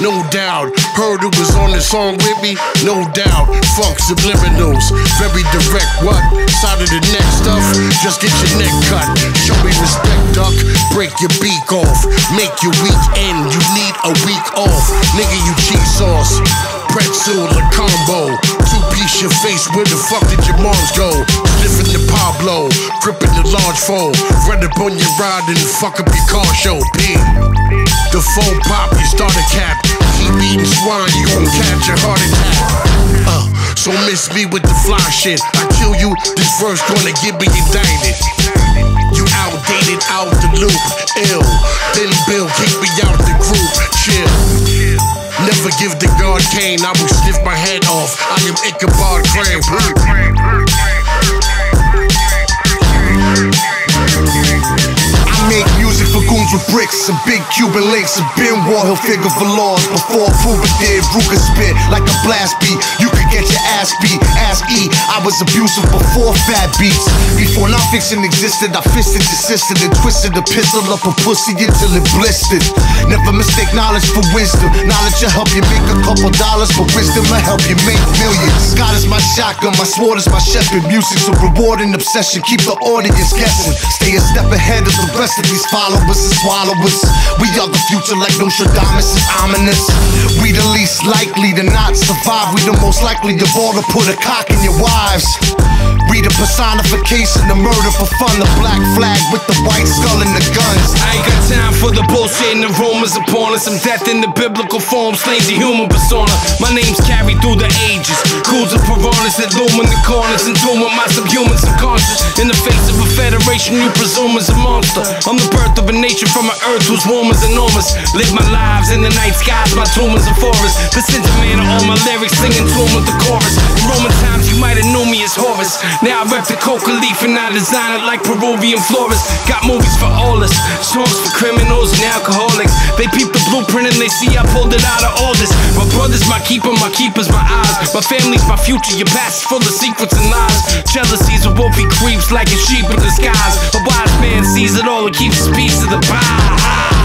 no doubt. Heard it was on the song with me, no doubt. Funk subliminals, very direct. What side of the neck stuff? Just get your neck cut. Show me respect, duck. Break your beak off, make your weekend. You need a week off, nigga. You cheese sauce, pretzel, a combo. Two piece your face. Where the fuck did your moms go? Sniffing the Pablo, gripping the large fold. Run up on your ride and fuck up your car show. P. The phone pop, you start a cap. Keep eating swine, you gon' catch a heart attack. So miss me with the fly shit. I kill you, this verse gonna get me indicted. You outdated, out the loop, ill. Then Bill kick me out the group, chill. Never give the guard cane, I will sniff my head off. I am Ichabod Crane. I make music for goons with bricks and big Cuban links and Ben War, he'll figure for laws before Proofer did. Ruger spit like a blast beat. You ass beat, ass E. I was abusive before fat beats. Before non-fiction existed, I fisted, desisted, and twisted the pistol up a pussy until it blistered. Never mistake knowledge for wisdom. Knowledge will help you make a couple dollars, but wisdom will help you make millions. God is my shotgun, my sword is my shepherd. Music so rewarding obsession, keep the audience guessing. Stay a step ahead of the rest of these followers and swallowers. We are the future, like Nostradamus is ominous. We the least likely to not survive. We the most likely to of to put a cock in your wives. We the personification of murder for fun. The black flag with the white skull and the guns. For the rumors upon us. Some death in the biblical form, slaves the human persona. My name's carried through the ages. Cruise of piranhas that loom in the corners and with my subhuman subconscious. In the face of a federation, you presume is a monster. I'm the birth of a nation from an earth whose womb is enormous. Live my lives in the night skies, my tomb is a forest. The sentiment of all my lyrics, singing to with the chorus. In Roman times, you might have known me as Horus. Now I rep the coca leaf and I design it like Peruvian florists. Got movies for all us, songs for criminals and alcoholics. They peep the blueprint and they see I pulled it out of all this. My brother's my keeper, my keeper's my eyes. My family's my future, your past is full of secrets and lies. Jealousy's a wolf, he creeps like a sheep in disguise. A wise man sees it all and keeps his piece of the pie.